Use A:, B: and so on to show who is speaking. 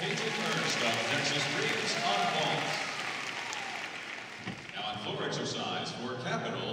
A: Peyton Hurst of Texas Dreams on vault. Now on floor exercise for Capital,